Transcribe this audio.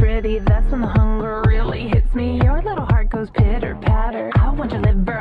pretty, that's when the hunger really hits me. Your little heart goes pitter patter. I want your liver.